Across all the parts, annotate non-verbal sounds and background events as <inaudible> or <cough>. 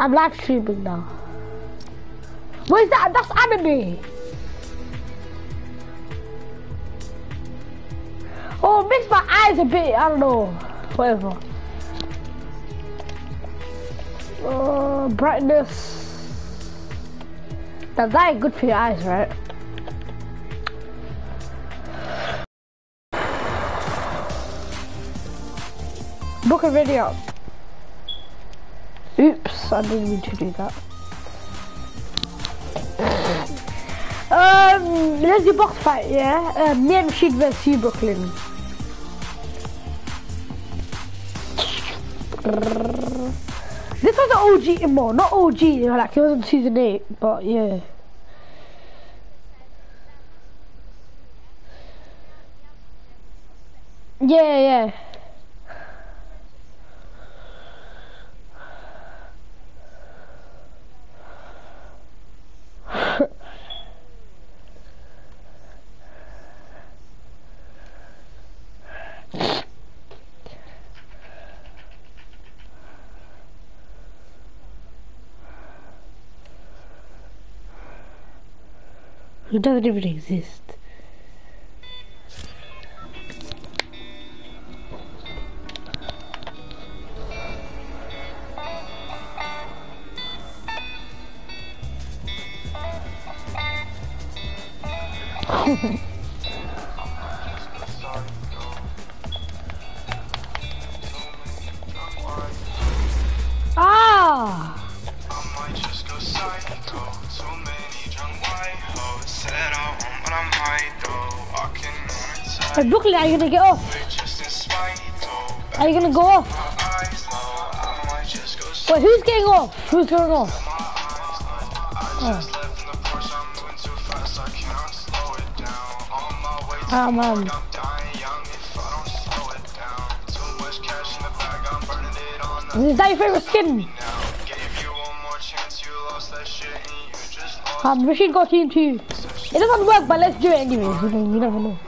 I'm live streaming now. Where's that? That's anime. Oh, makes my eyes a bit, I don't know, whatever. Uh, brightness. Now that ain't good for your eyes, right? Book a video. Oops, I didn't mean to do that. Um, let's do box fight, yeah? Uh, me and Rashid versus you, Brooklyn. This was an OG, more not OG, like it wasn't season 8, but yeah. Yeah, yeah. Who doesn't even exist? That shit and you just lost. Um, Rashid got team two. It doesn't work, but let's do it anyways. You, know, you never know.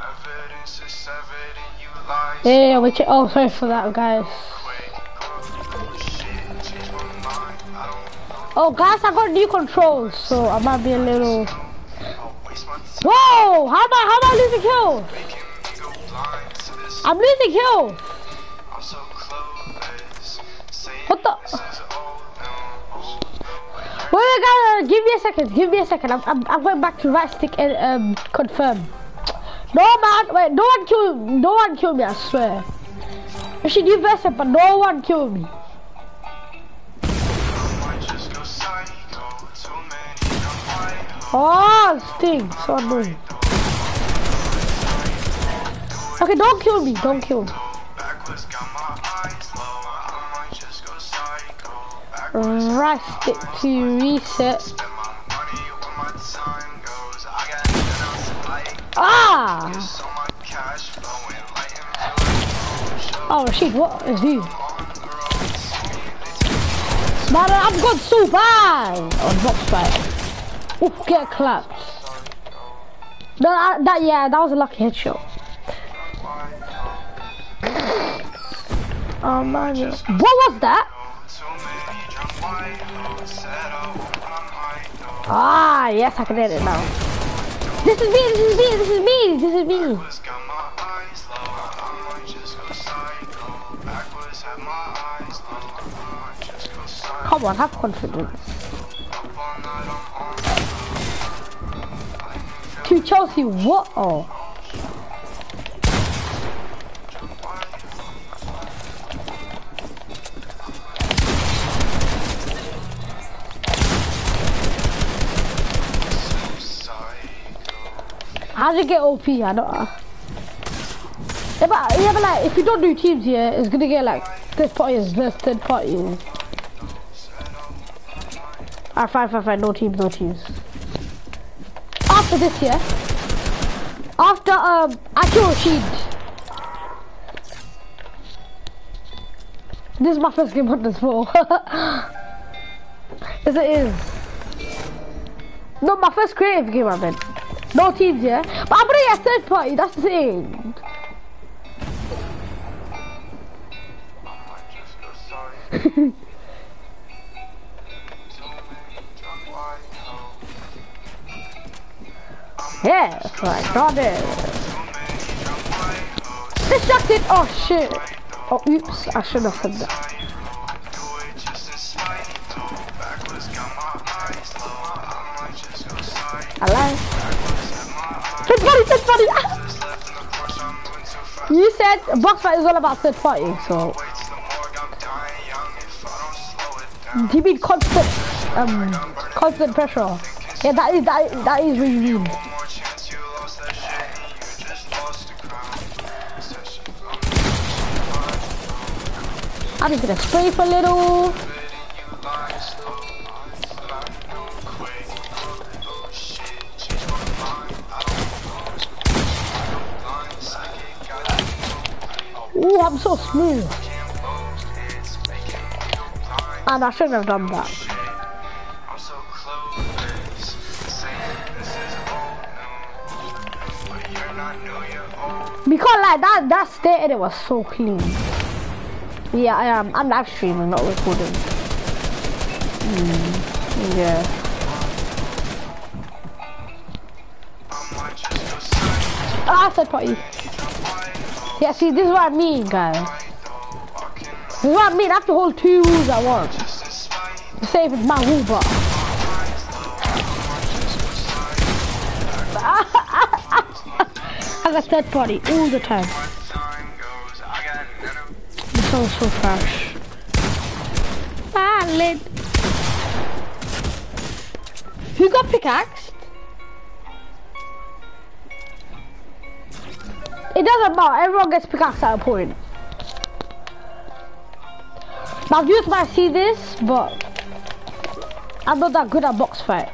Evidence is evident. You lied. Yeah, yeah, check. Oh, sorry for that, guys. Oh, guys, I got new controls, so I might be a little. Whoa! How I? How am I losing kill? I'm losing kills. What the? Wait, wait, guys, give me a second. Give me a second. I'm, I'm, I'm going back to right stick and um confirm. No man, wait, no one kill, no one kill me. I swear. Actually, should verse it, but no one kill me. Oh, sting, so annoying. Okay, don't kill me. Don't kill me. Right stick to reset. Ah! Oh shit, what is he? Man, I've got so bad on box fight. Oof, <laughs> get clapped. No, that, that, yeah, that was a lucky headshot. Oh man, what was that? Ah, yes, I can edit it now. This is me, this is me, this is me, this is me. Come on, have confidence. To Chelsea, what? Oh. How'd you get OP? I don't. Uh... Yeah, but, yeah, like, if you don't do teams here, it's gonna get like this third parties versus third parties. Alright, fine, fine, fine. No teams, no teams. After this, yeah. After um, Akio Rashid. This is my first game on this floor. <laughs> yes, it is. No, my first creative game I meant. No teams, yeah? But I'm gonna get third party, that's the thing. <laughs> death. Like, not death. Distracted. Oh shit. Oh, oops. I should have said that. I lied. Third party, third party. You said box fight is all about third party, so. Do you mean constant, um, constant pressure? Yeah, that is that, that is what you mean. I'm just gonna spray for a little. Ooh, I'm so smooth. Ah, and I shouldn't have done that. Because like that, that state it was so clean. Yeah, I am. I'm live streaming, not recording. Mm, yeah. I Ah, third party. Yeah, see, this is what I mean, guys. This is what I mean. I have to hold two rules at once. save my Uber. <laughs> I got third party all the time. Song's so fresh. Ah, Valid. Who got pickaxed? It doesn't matter, everyone gets pickaxed at a point. My viewers might see this, but I'm not that good at box fight.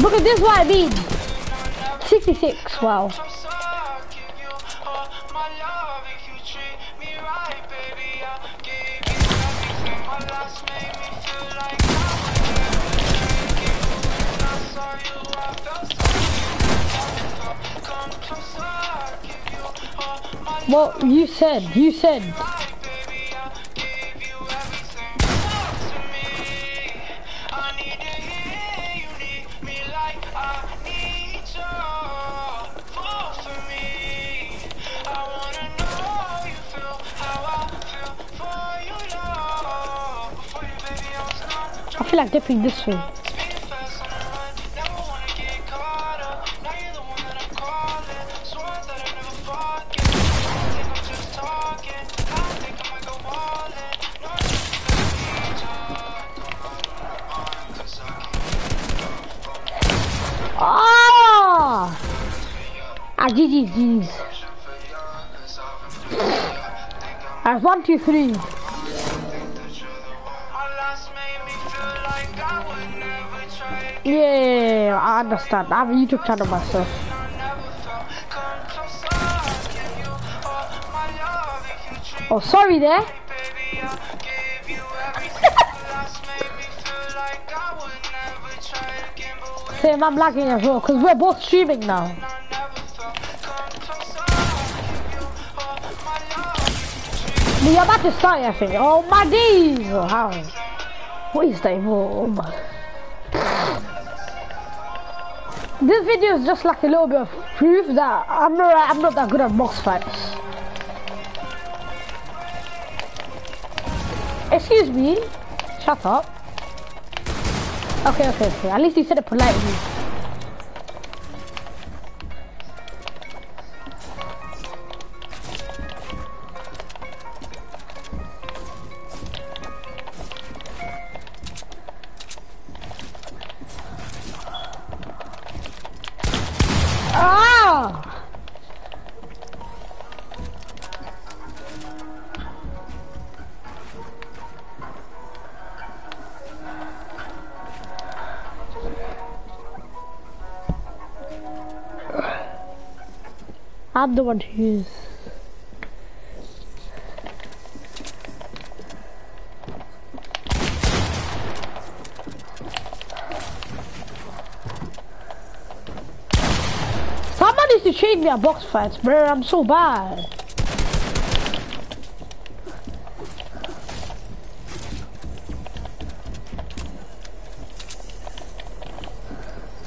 Look at this what I mean. 66, wow. You, said you said I feel like dipping this way. 23. Yeah, I understand. I have a YouTube channel myself. Oh, sorry there. <laughs> Sam, I'm lagging as well, because we're both streaming now. We are about to start, think. Oh, my days! Oh, how? What is that? Oh, my. This video is just like a little bit of proof that I'm not, I'm not that good at box fights. Excuse me. Shut up. Okay, okay, okay. At least you said it politely. I'm the one who's. Someone needs to change me at box fights, bro. I'm so bad.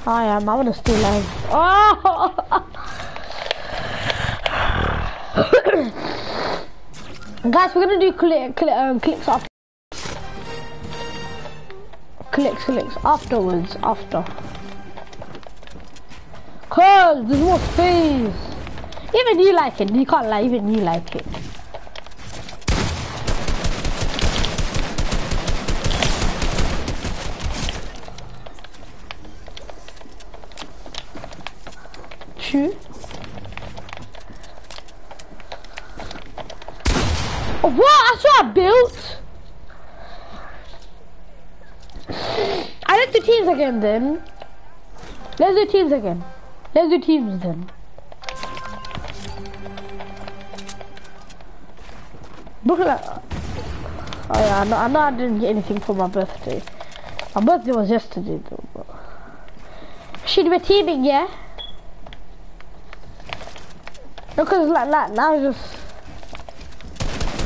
I am. I want to steal live. Oh! Ah! Guys, we're gonna do click, click, um, clicks after. Clicks, clicks afterwards, after. Cause there's more space. Even you like it. You can't lie. Even you like it. True. Oh, what? That's what I built. I again then. Let's do teams again. Let's do teams then. Brooklyn. Oh yeah, I know, I know I didn't get anything for my birthday. My birthday was yesterday though. But... Should we teaming, yeah? Because like that, now just...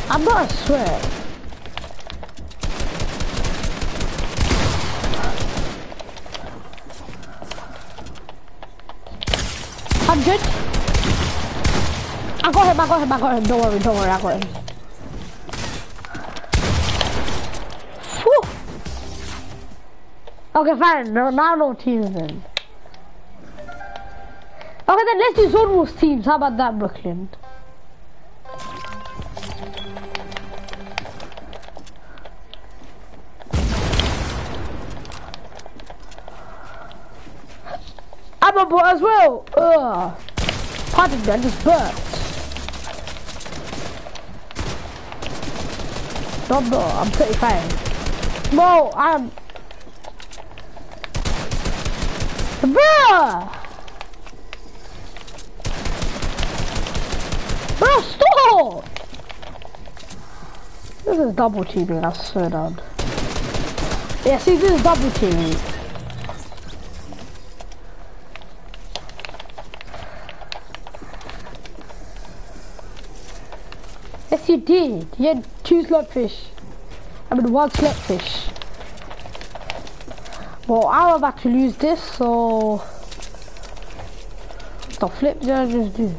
I'm not, I swear. Him, I got him, I. Don't worry, don't worry, got him. Whew. Okay, fine. No, now no teams then. Okay, then let's do zone rules teams. How about that, Brooklyn? I'm a bot as well. Ugh. Pardon me, I just burped. Don't know, I'm 35. No, I'm... Bruh! Bro, stop! This is double teaming, I swear down. Yeah, see, this is double teaming. Yes, you did. You two slotfish. I mean, one slotfish. Well, I'm about to lose this, so... What the flip did I just do?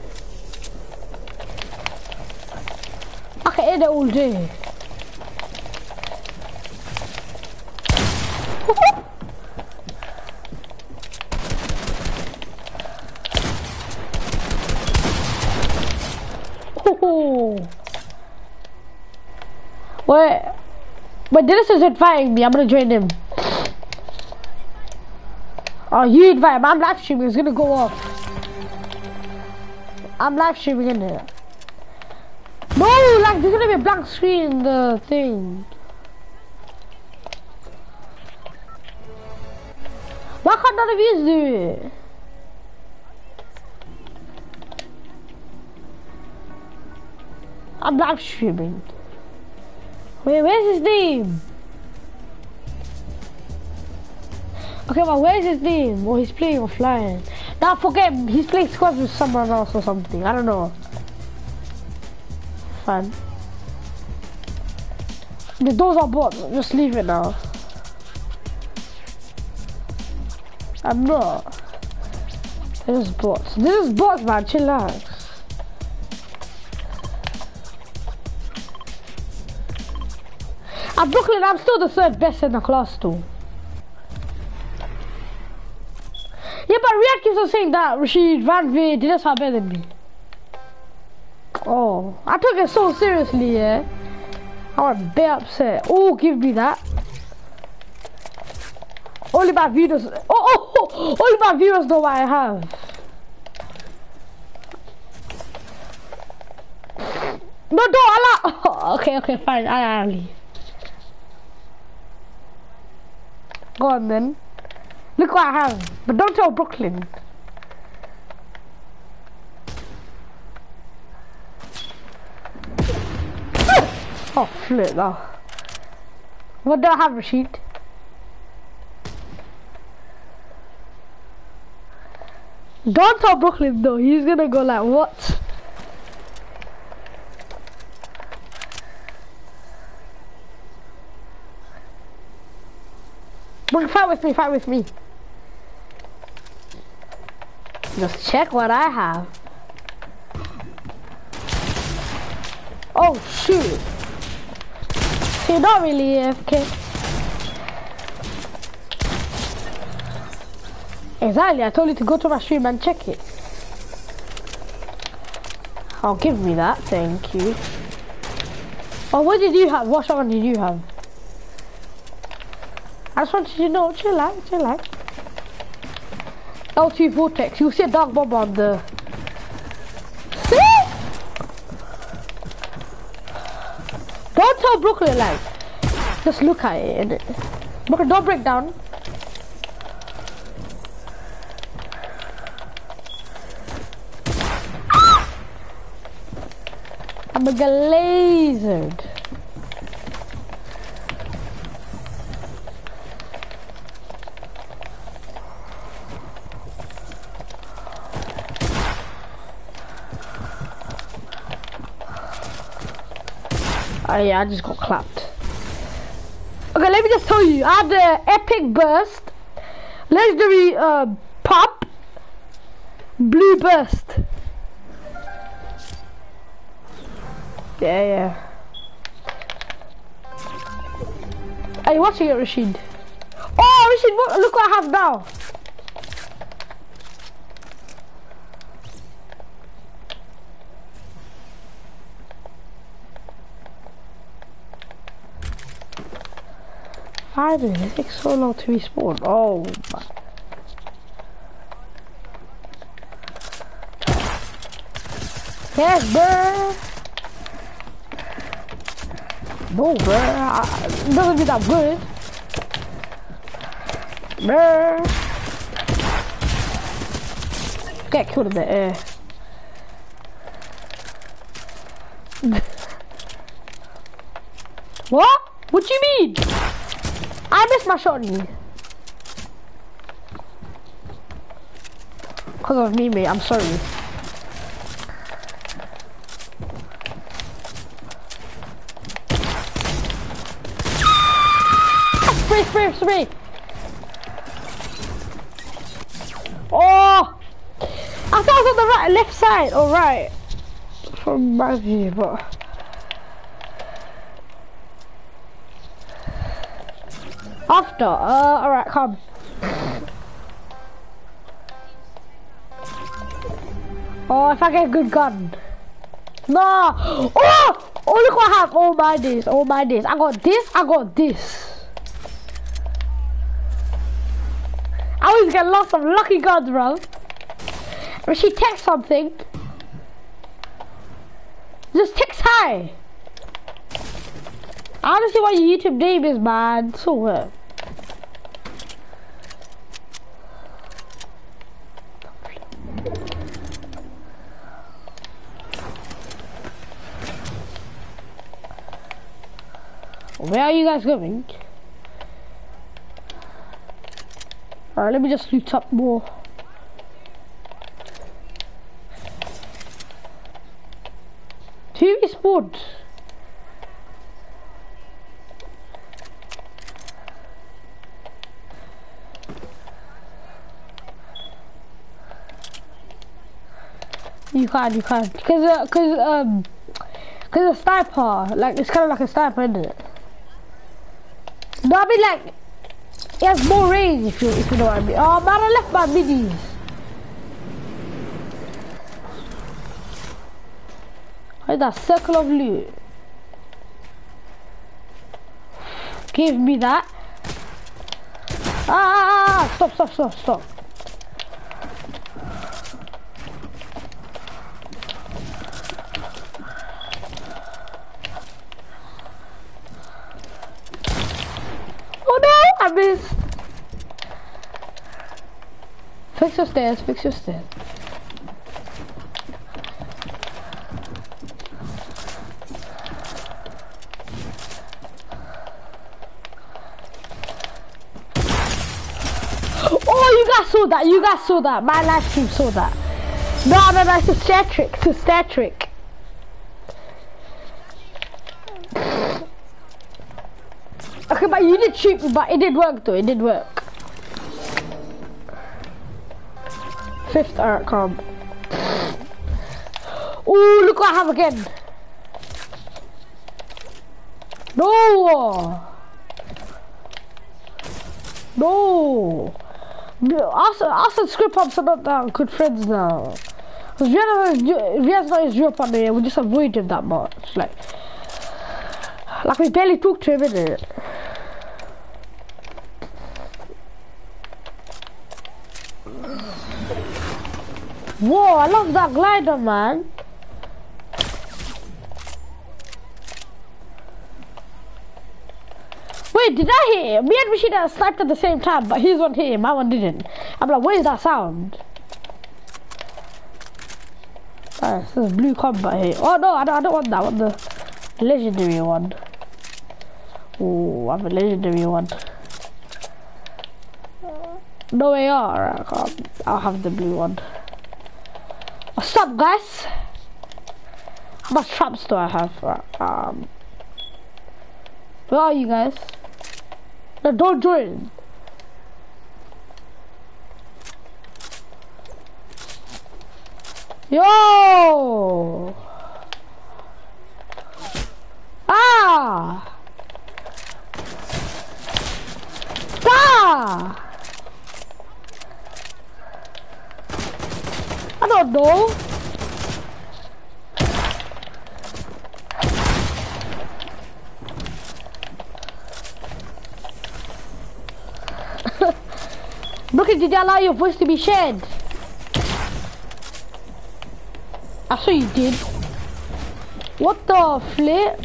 I can end it all day. Wait, but Dennis is inviting me. I'm gonna join him. Oh, you invite him. I'm live streaming. It's gonna go off. I'm live streaming in there. No, like there's gonna be a blank screen in the thing. Why can't none of you do it? I'm live streaming. Wait, where's his name? Okay, but where's his name? Well, he's playing offline. Now forget him. He's playing squads with someone else or something. I don't know. Fine. The doors are bots. Just leave it now. I'm not. This is bots. This is bots, man. Chillax. At Brooklyn, I'm still the third best in the class, too. Yeah, but Riyadh keeps on saying that Rashid, Ranveer, did us better than me. Oh, I took it so seriously, yeah. I was a bit upset. Oh, give me that. Only my viewers. Oh, oh, oh, only my viewers know what I have. No, don't allow. <laughs> Okay, okay, fine. I, I'll leave. Go on then. Look what I have. But don't tell Brooklyn. <laughs> oh, flip though. What do I have, Rashid? Don't tell Brooklyn though, he's gonna go like, what? Fight with me, fight with me. Just check what I have. Oh shoot. You're not really AFK. Exactly, I told you to go to my stream and check it. Oh, give me that, thank you. Oh, what did you have? What shotgun did you have? I just wanted you to know, chill out, chill out. L2 Vortex, you'll see a dark bomb on the... See? Don't tell Brooklyn like, just look at it. Brooklyn, don't break down. Ah! I'm a glazered. Oh yeah, I just got clapped. Okay, let me just tell you, I had the epic burst, legendary uh, pop, blue burst. Yeah, yeah. Are you watching it, Rashid? Oh, Rashid, what, look what I have now. Finally, it takes so long to respawn. Oh my. Yes, bruh. No, bruh. It doesn't mean I'm good. Bruh. Get killed in the air. what? What do you mean? Shot you. Because of me, mate. I'm sorry. Spray, spray, spray. Oh! I thought I was on the right, left side, or right. From my view, but... After, uh, alright, come. Oh, if I get a good gun. No! Oh! Oh, look what I have. Oh my days, oh my days. I got this, I got this. I always get lots of lucky guns, bro. When she text something, just text hi. I don't see what your YouTube name is, man. So what? Where are you guys going? Alright, let me just loot up more. Two respawned. You can't, you can, cause, uh, cause, um, cause a sniper, like it's kind of like a sniper, isn't it? No, I mean like, it has more range if you, if you know what I mean. Oh man, I left my minis. Where's that circle of loot? Give me that. Ah, ah, ah, stop, stop, stop, stop. Oh no, I missed. Fix your stairs, fix your stairs. Oh, you guys saw that, you guys saw that. My live stream saw that. No, no, no, it's a stat trick, it's a stat trick. Okay, but you did shoot me, but it did work though, it did work. Fifth Eric comp. Ooh, look what I have again. No. No. Us, us and Script Ups are not that good friends now. Because Rihanna's not his real partner, we just avoid him that much. Like, like we barely talk to him, innit? Whoa, I love that glider, man. Wait, did I hear him? Me and Rashida sniped at the same time, but his one hit him, my one didn't. I'm like, where's that sound? Ah, this is blue combat here. Oh no, I don't, I don't want that. Want the legendary one. Oh, I have a legendary one. No AR, I can't. I'll have the blue one. What's up, guys? How much traps do I have? Um, where are you guys? No, don't join. Yo! Ah! Ah! Don't know. Brooklyn, did you allow your voice to be shared? I saw you did. What the flip?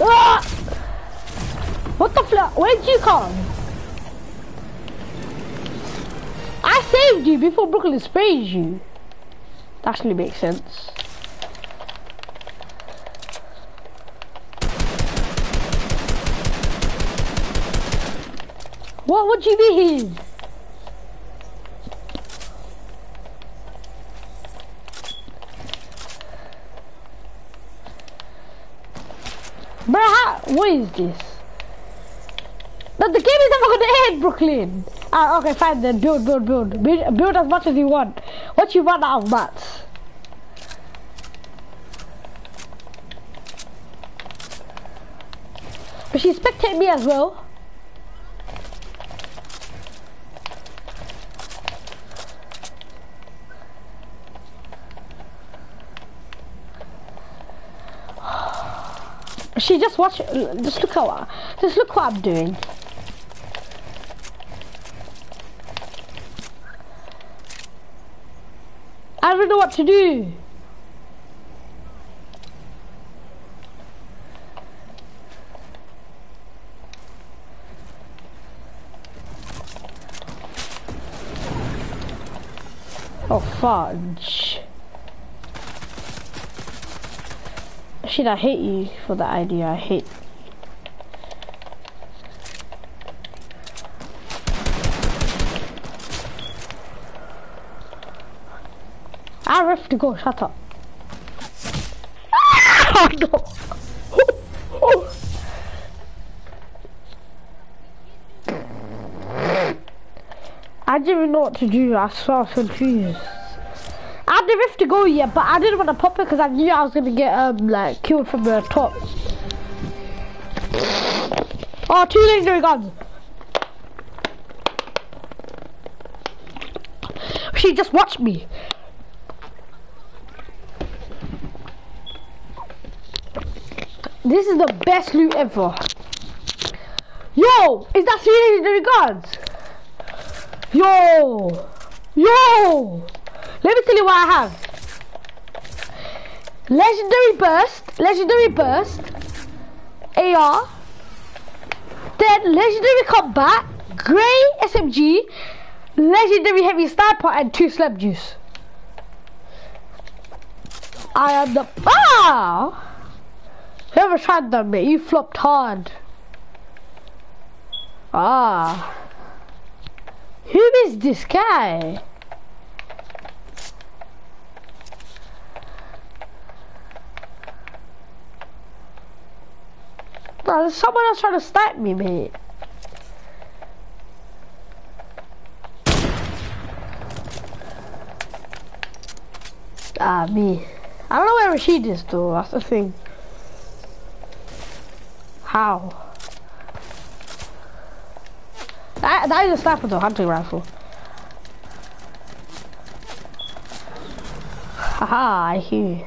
Ah! What the flip? Where did you come? I saved you before Brooklyn sprays you. That actually makes sense. What? would you mean? Bro, how, what is this? No, the game is never gonna end, Brooklyn. Ah, okay, fine then. Build, build, build. Build, as much as you want. What you run out of mats. But she spectate me as well. She just watch. Just look how. Just look what I'm doing. Don't know what to do. Oh fudge. Shit, I hate you for that idea. I hate. I have to go. Shut up. No. <laughs> I didn't know what to do. I saw confused. I had the rift to go yet, but I didn't want to pop it because I knew I was gonna get um like killed from the top. <laughs> Oh, two legendary guns. She just watched me. This is the best loot ever. Yo, is that legendary guns? Yo, yo. Let me tell you what I have. Legendary burst, legendary burst, AR, then legendary combat, grey SMG, legendary heavy sniper, and two slurp juice. I am the ah. Never tried that, mate. You flopped hard. Ah. Who is this guy? Bro, there's someone else trying to snipe me, mate. Ah, me. I don't know where Rashid is, though. That's the thing. How? That, that is a sniper though, hunting rifle. Haha, I hear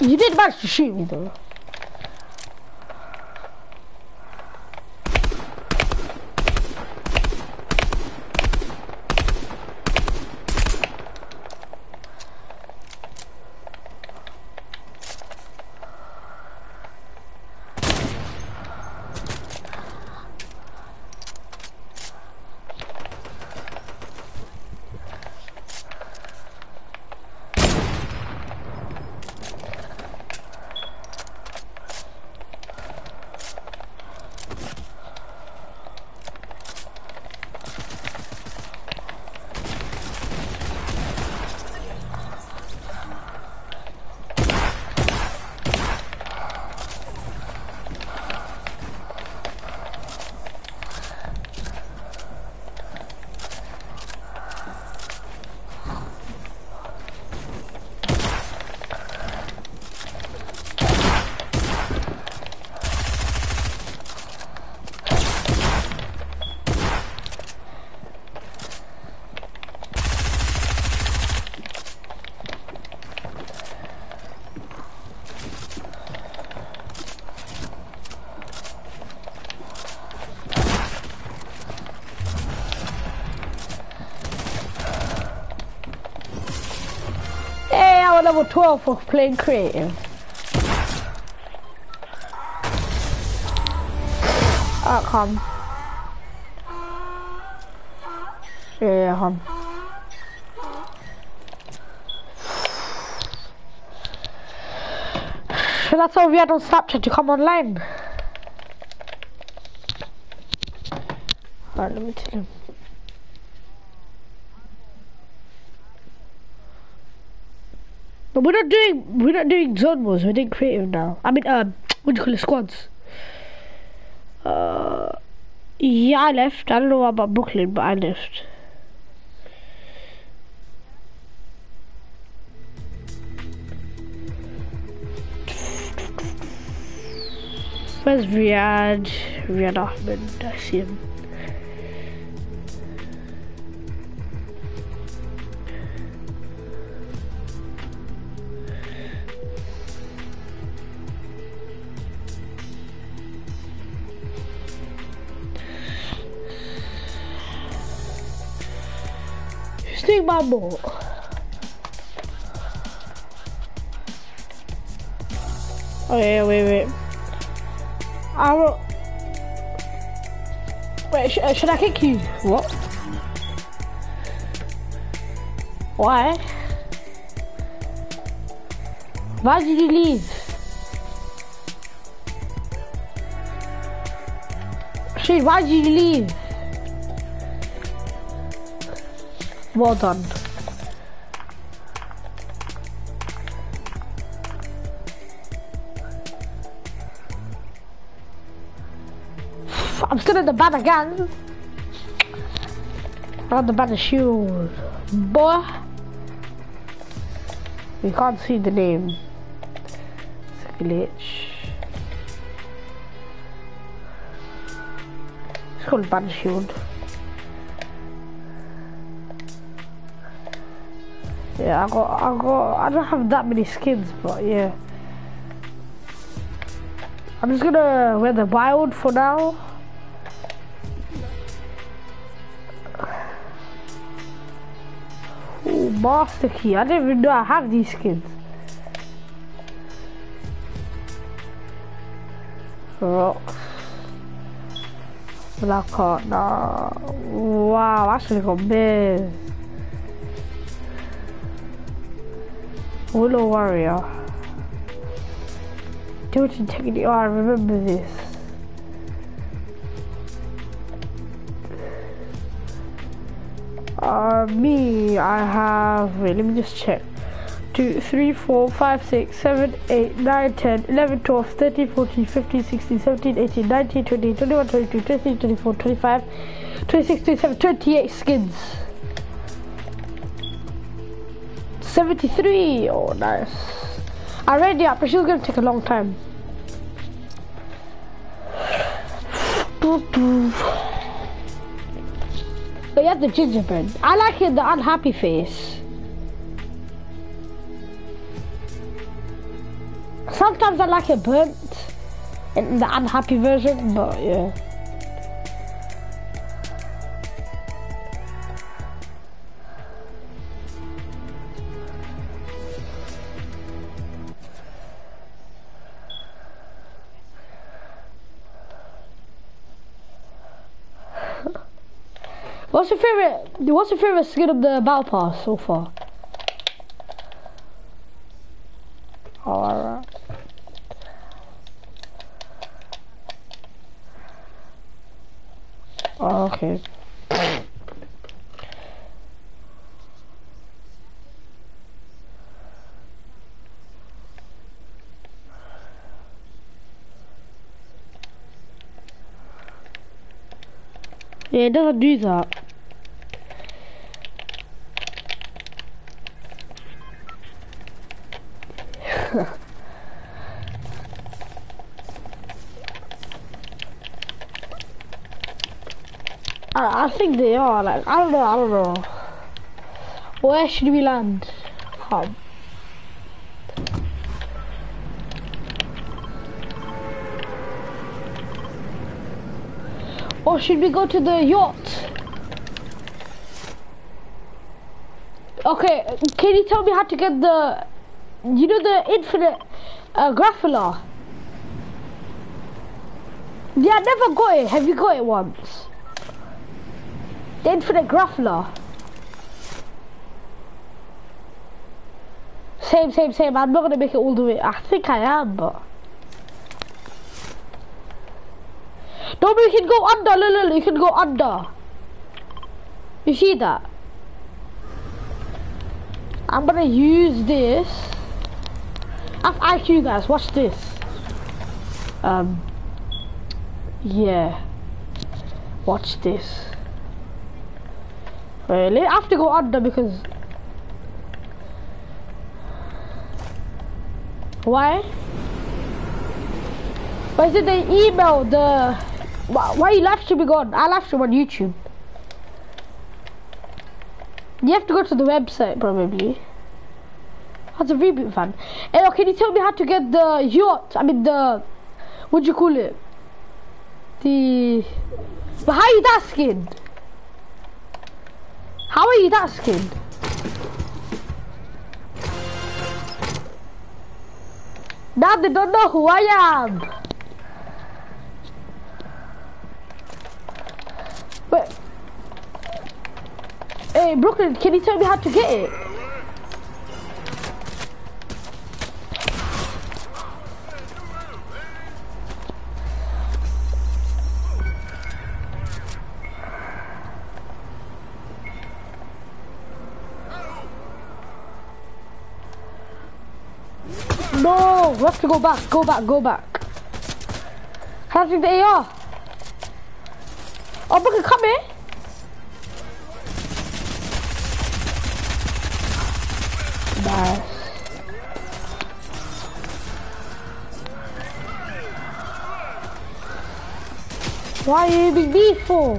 you. You did manage to shoot me though. Was level 12 for playing creative. Alright, come. Yeah, yeah, come. So that's all we had on Snapchat to come online. Alright, let me tell him. But we're not doing we're not doing zone wars, we're doing creative now. I mean um what do you call it squads? Uh yeah I left. I don't know about Brooklyn but I left. Where's Riyadh? Riyadh Ahmed, I see him. Doing my ball? Oh yeah, wait, wait. I will. Wait, sh uh, should I kick you? What? Why? Why did you leave? Shit, why did you leave? Well done. I'm still in the ban again. Not the banner shield. Boy. We can't see the name. It's a glitch. It's called banner shield. Yeah, I got, I got, I don't have that many skins, but yeah. I'm just gonna wear the wild for now. Ooh, master key. I didn't even know I have these skins. Rocks. Black heart, nah. Wow, I actually got bears. Willow warrior. Do it integrity. Oh, I remember this. Uh, me, I have, wait, let me just check. 2, 3, 4, 5, 6, 7, 8, 9, 10, 11, 12, 13, 14, 15, 16, 17, 18, 19, 20, 21, 22, 23, 24, 25, 26, 27, 28 skins. 73. Oh, nice. I read the up, but she's gonna take a long time. But have the gingerbread. I like it, the unhappy face. Sometimes I like it burnt in the unhappy version, but yeah. What's your favorite? What's your favorite skin of the battle pass so far? Alright. Okay. Yeah, it doesn't do that. I, I think they are, like, I don't know, I don't know. Where should we land? Or should we go to the yacht? Okay, can you tell me how to get the, you know the infinite uh, Grappler? Yeah, I never got it. Have you got it once? The infinite Grappler. Same, same, same. I'm not gonna make it all the way. I think I am, but. No, but you can go under. Look, look, you can go under. You see that? I'm gonna use this. I have IQ, guys. Watch this. Um. Yeah. Watch this. Really? I have to go under because... Why? Why is it the email, the... Why, live streaming on? I live stream on YouTube. You have to go to the website, probably. That's a reboot fan? Hey, oh, can you tell me how to get the yacht? I mean, the... What'd you call it? The... But how you that skinned? How are you that skinned? Now they don't know who I am. Wait. Hey, Brooklyn, can you tell me how to get it? To go back, go back, go back. How did they are? Oh, Brooklyn, come here. Nice. Why are you being me for?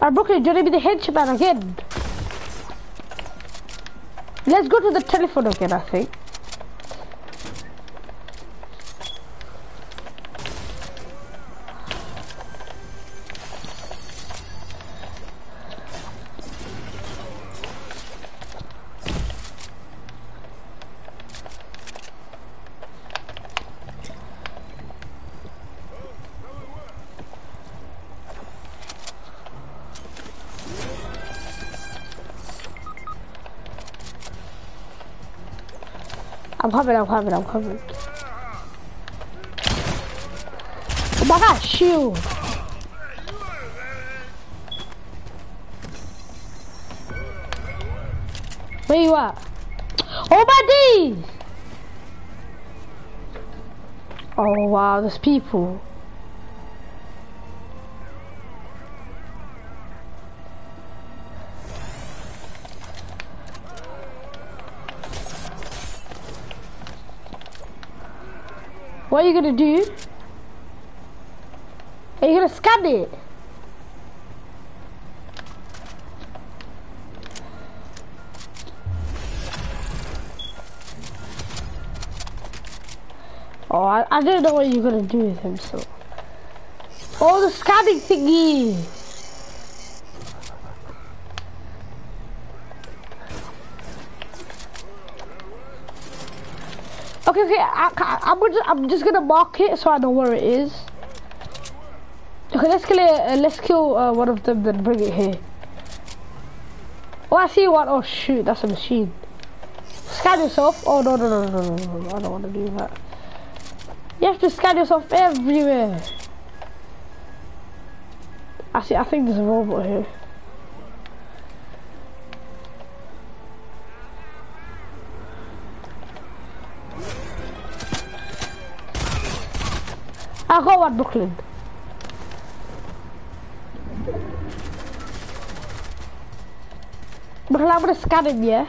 Alright, Brooklyn, do you want to be the henchman again? Let's go to the telephone again, I think. I'm coming, I'm coming, I'm. Oh my god, shield! Where you at? Oh my days! Oh wow, there's people. What are you gonna do? Are you gonna scan it? Oh, I, I don't know what you're gonna do with him, so. Oh, the scanning thingy! Okay, okay, I, am just, I'm just gonna mark it so I know where it is. Okay, let's kill it, uh, let's kill uh, one of them, then bring it here. Oh, I see one. Oh shoot, that's a machine. Scan yourself. Oh no, no, no, no, no, no, no, I don't want to do that. You have to scan yourself everywhere. I see, I think there's a robot here. I got one Brooklyn. Brooklyn, I'm gonna scan him, yeah?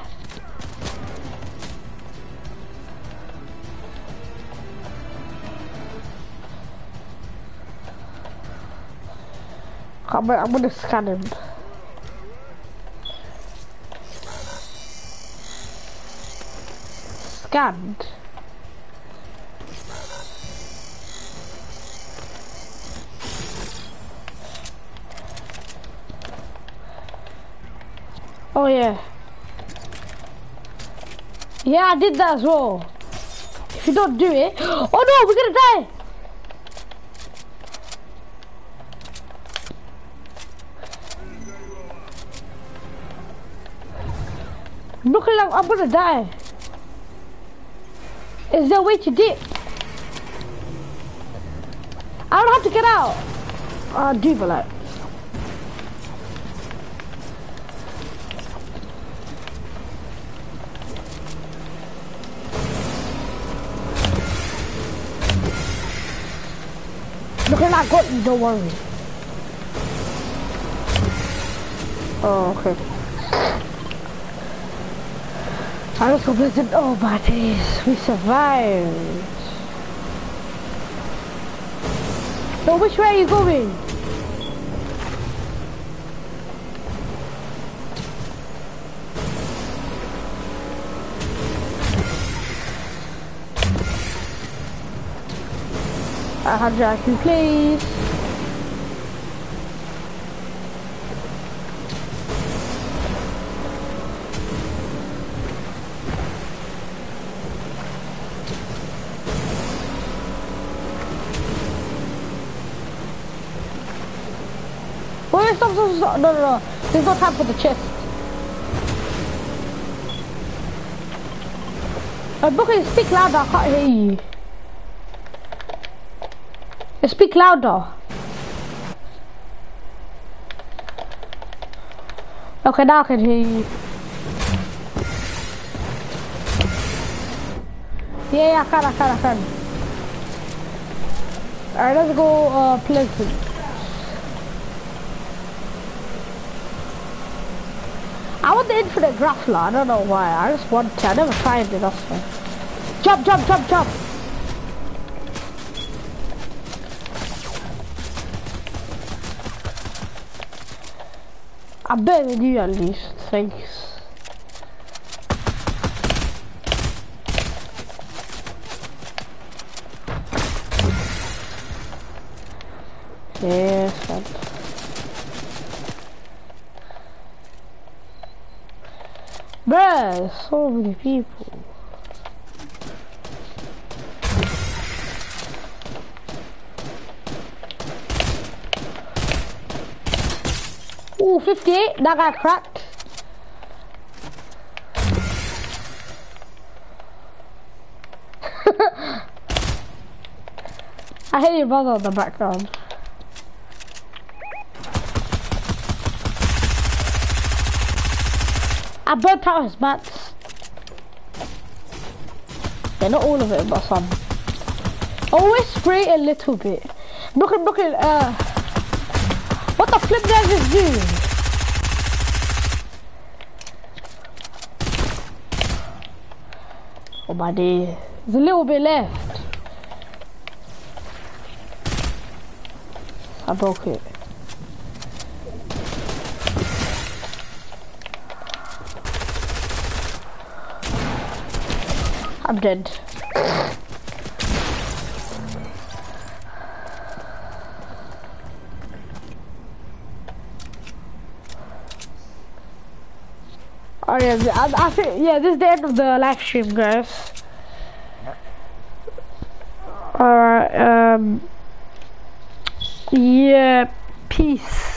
I'm gonna, I'm gonna scan him. Scanned. Yeah. Yeah, I did that as well. If you don't do it, <gasps> oh no, we're gonna die. Look at like I'm gonna die. Is there a way to dip? I don't have to get out. Uh, do but like. I got you, don't worry. Oh, okay. I was completed. Oh, buddies, we survived. So which way are you going? A hundred, please. Wait, stop, stop, stop. No, no, no. There's no time for the chest. Uh, Booker, speak louder. I can't hear you. Speak louder. Okay, now I can hear you. Yeah, yeah, I can, I can, I can. Alright, let's go, uh, Pleasant. I want the infinite grappler, I don't know why. I just want to, I never tried it, that's. Jump, jump, jump, jump! I'm better you at least, thanks. Yes, man. Bruh, so many people. Ooh, 58, that guy cracked. <laughs> I hear your brother in the background. I burnt out his mats. Yeah, not all of it, but some. Always spray a little bit. Look at, look at, uh, what the flip I just do? Oh my dear. There's a little bit left. I broke it. I'm dead. Yeah, I, I think yeah, this is the end of the live stream, guys. Alright, um, yeah, peace.